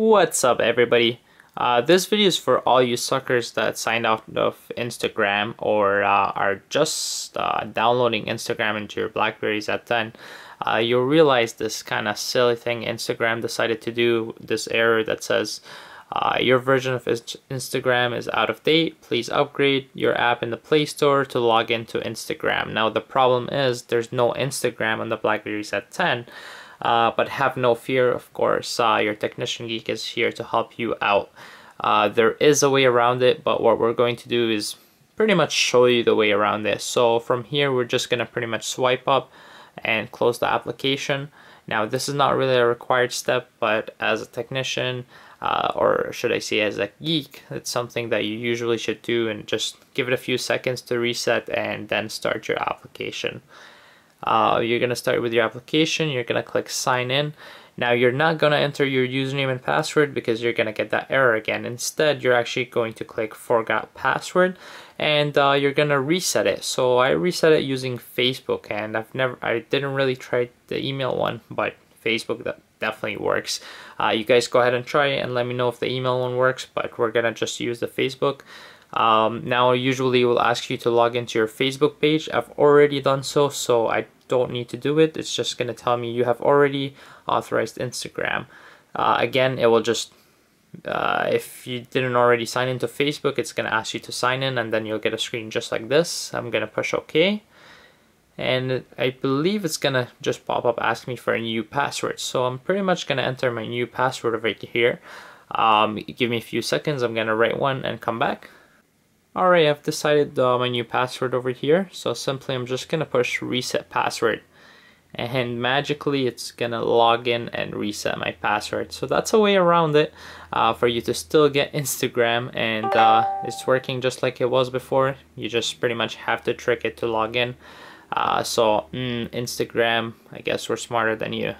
What's up everybody? Uh, this video is for all you suckers that signed out of Instagram or uh, are just uh, downloading Instagram into your BlackBerry Z10. Uh, you'll realize this kind of silly thing Instagram decided to do, this error that says uh, your version of Instagram is out of date. Please upgrade your app in the Play Store to log into Instagram. Now the problem is there's no Instagram on the BlackBerry Z10. Uh, but have no fear, of course, uh, your Technician Geek is here to help you out. Uh, there is a way around it, but what we're going to do is pretty much show you the way around this. So from here, we're just going to pretty much swipe up and close the application. Now, this is not really a required step, but as a technician, uh, or should I say as a geek, it's something that you usually should do and just give it a few seconds to reset and then start your application. Uh, you're going to start with your application. You're going to click sign in. Now you're not going to enter your username and password because you're going to get that error again. Instead, you're actually going to click forgot password and uh, you're going to reset it. So I reset it using Facebook and I've never, I didn't really try the email one, but Facebook that definitely works. Uh, you guys go ahead and try it and let me know if the email one works, but we're going to just use the Facebook. Um, now usually will ask you to log into your Facebook page. I've already done so, so I don't need to do it. It's just going to tell me you have already authorized Instagram. Uh, again, it will just, uh, if you didn't already sign into Facebook, it's going to ask you to sign in and then you'll get a screen just like this. I'm going to push OK. And I believe it's going to just pop up ask me for a new password. So I'm pretty much going to enter my new password over here. Um, give me a few seconds. I'm going to write one and come back. Alright, I've decided uh, my new password over here. So simply I'm just going to push reset password. And magically it's going to log in and reset my password. So that's a way around it uh, for you to still get Instagram. And uh, it's working just like it was before. You just pretty much have to trick it to log in. Uh, so mm, Instagram, I guess we're smarter than you.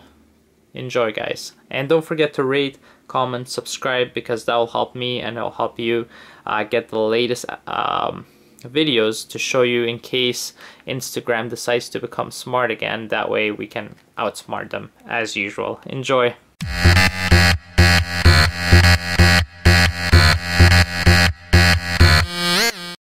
Enjoy guys. And don't forget to rate, comment, subscribe because that will help me and it will help you uh, get the latest um, videos to show you in case Instagram decides to become smart again. That way we can outsmart them as usual. Enjoy.